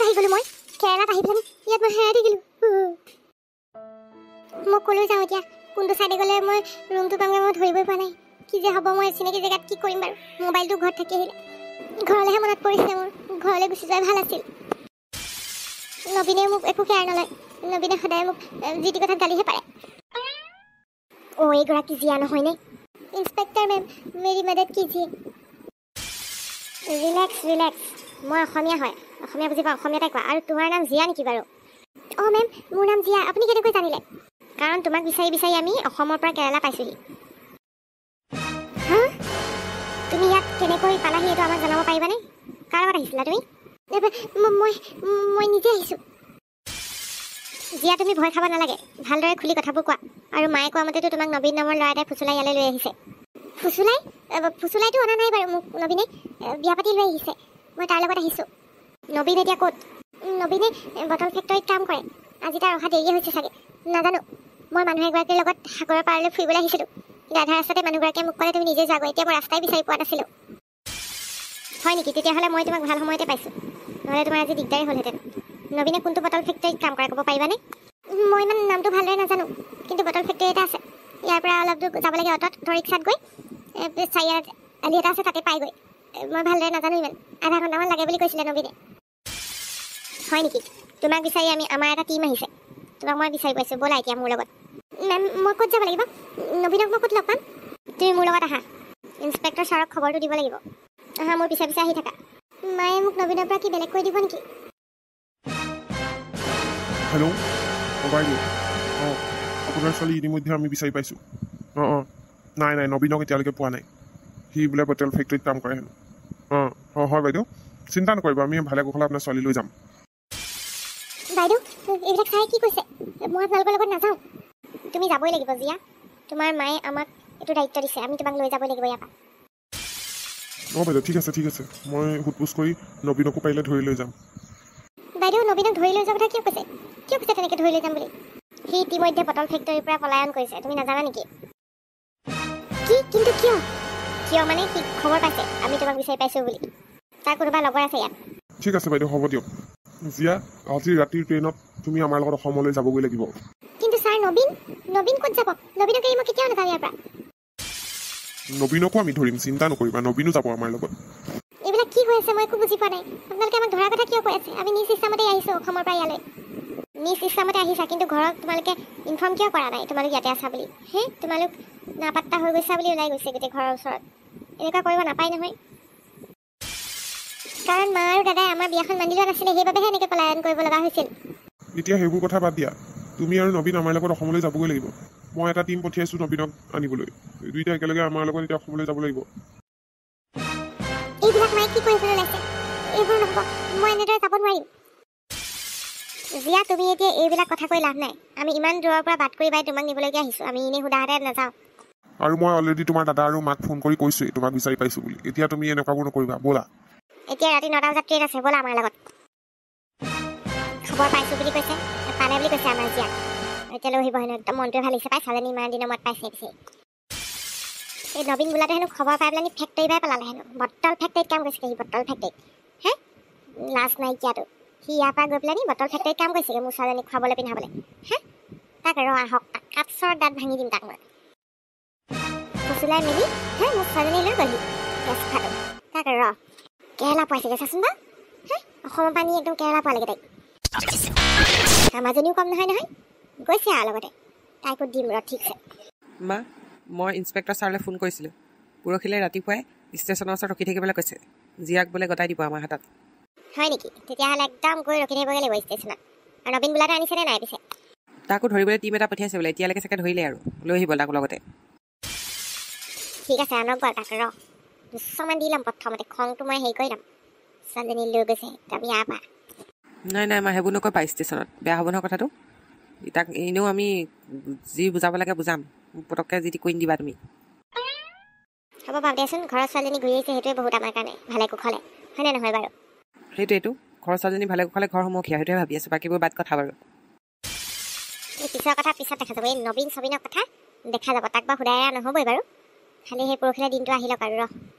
ক'ত আহি গ'লো মই। কেৰেলাত আহি পেলাই ইয়াত মই হেৰাই থাকিলোঁ মই ক'লৈ যাওঁ এতিয়া। কোনটো চাইডে গ'লে মই ৰুমটো পামগৈ মই ধৰিবই পৰা নাই। কি যে হ'ব মই চিনাকি জেগাত কি কৰিম বাৰু? মোবাইলটো ঘৰত থাকি আহিলে। ঘৰলৈহে মনত পৰিছে মোৰ। ঘৰলৈ গুচি যোৱাই ভাল আছিল। নবীনে মোক একো কেয়াৰ নলয়। নবীনে সদায় মোক যি টি কথাত গালিহে পাৰে। অ' এইগৰাকী জীয়া নহয়নে ইন্সপেক্টৰ মেম মেৰি মেডেড কিজিয়ে ৰিলেক্স ৰিলেক্স। মই অসমীয়া হয় অসমীয়া বুজি পাওঁ অসমীয়াতে কোৱা। আৰু তোমাৰ নাম জীয়া নেকি বাৰু? অঁ মেম মোৰ নাম জীয়া। আপুনি কেনেকৈ জানিলে? কাৰণ তোমাক বিচাৰি বিচাৰি আমি অসমৰ পৰা কেৰেলা পাইছোঁহি। হা? তুমি ইয়াত কেনেকৈ পালাহি এইটো আমাক জনাব পাৰিবানে? কাৰ লগত আহিছিলা তুমি? মই মই নিজে আহিছোঁ। জীয়া তুমি ভয় খাব নালাগে। ভালদৰে খুলি কথাবোৰ কোৱা। আৰু মায়ে কোৱা মতেতো তোমাক নবীন নামৰ ল'ৰা এটাই ফুচুলাই ইয়ালৈ লৈ আহিছে। ফুচুলাই? এ, ফুচুলাইতো অনা নাই বাৰু মোক নবীনে। বিয়া পাতি লৈ আহিছে। মই তাৰ লগত আহিছোঁ। নবীন এতিয়া ক'ত? নবীনে বটল ফেক্টৰীত কাম কৰে। আজি তাৰ অহা দেৰিয়ে হৈছে চাগে। নাজানো। মই মানুহ এগৰাকীৰ লগত সাগৰৰ পাৰলৈ ফুৰিবলৈ আহিছিলোঁ। আধা ৰাস্তাতে মানুহগৰাকীয়ে মোক ক'লে তুমি নিজে যোৱাগৈ এতিয়া মই ৰাস্তাই বিচাৰি পোৱা নাছিলোঁ। হয় নেকি? তেতিয়াহ'লে মই তোমাক ভাল সময়তে পাইছোঁ। নহ'লে তোমাৰ আজি দিগদাৰী হ'লহেঁতেন। নবীনে কোনটো বটল ফেক্টৰীত কাম কৰে ক'ব পাৰিবানে? মই ইমান নামটো ভালদৰে নাজানো। কিন্তু বটল ফেক্টৰী এটা আছে। ইয়াৰ পৰা অলপ দূৰ যাব লাগে অটত। অটো ৰিক্সাত গৈ চাৰিআলি আলি এটা আছে তাতে পাইগৈ। এ, মই ভালদৰে নাজানো ইমান। আধা ঘণ্টামান লাগে বুলি কৈছিলে নবীনে। হয় নেকি? তোমাক বিচাৰি আমি আমাৰ এটা টীম আহিছে। তোমাক মই বিচাৰি পাইছোঁ। ব'লা এতিয়া মোৰ লগত। মেম মই ক'ত যাব লাগিব? নবীনক মই ক'ত লগ পাম? তুমি মোৰ লগত আহা। ইন্সপেক্টৰ ছাৰক খবৰটো দিব লাগিব। আহা মোৰ পিছে পিছে আহি থাকা। মায়ে মোক নবীনৰ পৰা কি বেলেগ কৰি দিব নেকি? হেল্ল' অঁ আপোনাৰ ছোৱালী ইতিমধ্যে আমি বিচাৰি পাইছোঁ। অঁ অঁ। নাই নাই নবীনক এতিয়ালৈকে পোৱা নাই। সি বোলে বটল ফেক্টৰীত কাম কৰে। হেনো অঁ অঁ হয় বাইদেউ। চিন্তা নকৰিব আমি ভালে কুশলে আপোনাৰ ছোৱালী লৈ যাম। বাইদেউ এইবিলাক চাই কি কৈছে? মই আপোনালোকৰ লগত নাযাওঁ। তুমি যাবই লাগিব জীয়া। তোমাৰ মায়ে আমাক এইটো দায়িত্ব দিছে। আমি তোমাক লৈ যাবই লাগিব ইয়াৰ পৰা। অঁ বাইদেউ ঠিক আছে ঠিক আছে। মই সোধ পোছ কৰি নবীনকো পাৰিলে ধৰি লৈ যাম। বাইদেউ নবীনক ধৰি লৈ যোৱাৰ কথা কিয় কৈছে? কিয় কৈছে তেনেকৈ ধৰি লৈ যাম বুলি? সি ইতিমধ্যে বটল ফেক্টৰীৰ পৰা পলায়ন কৰিছে। তুমি নাজানা নেকি? কি? কিন্তু কিয়? কিয় মানে সি খবৰ পাইছে আমি তোমাক বিচাৰি পাইছোঁ বুলি। তাৰ কোনোবা লগৰ আছে ইয়াত। ঠিক আছে বাইদেউ হ'ব দিয়ক। জিয়া আজি ৰাতিৰ ট্ৰেইনত তুমি আমাৰ লগত অসমলৈ যাবগৈ লাগিব। কিন্তু ছাৰ নবীন নবীন ক'ত যাব? নবীনক এৰি মই কেতিয়াও নাযাওঁ ইয়াৰ পৰা। নবীনকো আমি ধৰিম চিন্তা নকৰিবা নবীনো যাব আমাৰ লগত। এইবিলাক কি হৈ আছে মই একো বুজি পোৱা নাই। আপোনালোকে আমাক ধৰাৰ কথা কিয় কৈ আছে? আমি নিজ ইচ্ছামতে আহিছোঁ অসমৰ পৰা ইয়ালৈ। নিজ ইচ্ছামতে আহিছা কিন্তু ঘৰত তোমালোকে ইনফৰ্ম কিয় কৰা নাই? তোমালোক ইয়াতে আছা বুলি। হে তোমালোক নাপাত্তা হৈ গৈছা বুলি ওলাই গৈছে গোটেই ঘৰৰ ওচৰত। এনেকুৱা কৰিব নাপায় নহয়। কাৰণ মা আৰু দাদাই আমাৰ বিয়াখন মানি লোৱা নাছিলে সেইবাবেহে এনেকৈ পলায়ন কৰিব লগা হৈছিল। এতিয়া সেইবোৰ কথা বাদ দিয়া। তুমি আৰু নবীন আমাৰ লগত অসমলৈ যাবগৈ লাগিব। মই এটা টীম পঠিয়াইছোঁ নবীনক আনিবলৈ। দুইটা একেলগে আমাৰ লগত এতিয়া অসমলৈ যাব লাগিব। এইবিলাক মায়ে কি কৰিবলৈ ওলাইছে এইবোৰ নহ'ব। মই এনেদৰে যাব নোৱাৰিম। জীয়া তুমি এতিয়া এইবিলাক কথা কৈ লাভ নাই। আমি ইমান দূৰৰ পৰা বাট কৰি বাই তোমাক নিবলৈকে আহিছোঁ। আমি এনেই সোধাহাতে নাযাওঁ। আৰু মই অলৰেডি তোমাৰ দাদা আৰু মাক ফোন কৰি কৈছোঁৱেই তোমাক বিচাৰি পাইছোঁ বুলি। এতিয়া তুমি এনেকুৱাবোৰ নকৰিবা ব'লা। এতিয়া ৰাতি নটা বজাত ট্ৰেইন আছে ব'লা আমাৰ লগত। খবৰ পাইছোঁ বুলি কৈছে পালে বুলি কৈছে আমাৰ জীয়াক। এতিয়া লৈ আহিব হেনো একদম মনটোৱে ভাল লাগিছে পাই ছোৱালীজনী ইমান দিনৰ মূৰত পাইছে পিছে। এই নবীন বোলাটো হেনো খবৰ পাই পেলাই ফেক্টৰী পাই পেলালে হেনো। বটল ফেক্টৰীত কাম কৰিছেগৈ সি বটল ফেক্টৰীত হে? লাজ নাইকিয়াটো। সি ইয়াৰ পৰা গৈ পেলাই নি বটল ফেক্টৰীত কাম কৰিছেগৈ মোৰ ছোৱালীজনীক খুৱাবলৈ পিন্ধাবলৈ। হে? তাক ৰ আহক কাপচৰ দাঁত ভাঙি দিম তাক মই। ফুচুলাই মেলি হে মোৰ ছোৱালীজনী লৈ গ'লহি কেঁচ খাটো তাক ৰ কেৰেলা পাইছেগৈ চাচোন বা হে অসমৰ পানী একদম কেৰেলা পোৱালৈকে তাইক আমাজনীও কম নহয় নহয় গৈছে আৰু লগতে তাইকো দিম ৰ ঠিকছে মা মই ইন্সপেক্টৰ ছাৰলৈ ফোন কৰিছিলোঁ পৰহিলৈ ৰাতিপুৱাই ষ্টেচনৰ ওচৰত ৰখি থাকিবলৈ কৈছে জীয়াক বোলে গতাই দিব আমাৰ হাতত হয় নেকি তেতিয়াহ'লে একদম গৈ ৰখি থাকিবগৈ লাগিব ষ্টেচনত আৰু নবীন বোলাটো আনিছেনে নাই পিছে তাকো ধৰিবলৈ টীম এটা পঠিয়াইছে বোলে এতিয়ালৈকে চাগে ধৰিলে আৰু লৈ আহিব তাকো লগতে ঠিক আছে আনক বাৰু তাক ৰ। দুশমান দি ল'ম প্ৰথমতে খংটো মই হেৰি কৰি ল'ম। ছোৱালীজনী লৈ গৈছে একদম ইয়াৰ পৰা। নাই নাই মা সেইবোৰ নকৰিবা ষ্টেচনত। বেয়া হ'ব নহয় কথাটো। তাক এনেও আমি যি বুজাব লাগে বুজাম। পটককৈ যি টি কৰি নিদিবা তুমি। হ'ব বাৰু দেচোন ঘৰৰ ছোৱালীজনী ঘূৰি আহিছে সেইটোৱে বহুত আমাৰ কাৰণে ভালে কুশলে। হয়নে নহয় বাৰু? সেইটোৱেতো ঘৰৰ ছোৱালীজনী ভালে কুশলে ঘৰ সমূহীয়া সেইটোৱে ভাবি আছোঁ বাকীবোৰ বাদ কথা বাৰু। পিছৰ কথা পিছত দেখা যাব এই নবীন চবীনৰ কথা দেখা যাব তাক বাৰু সোধাই নহ'বই বাৰু। খালি সেই পৰহিলৈ দিনটো আহি লওক আৰু ৰ।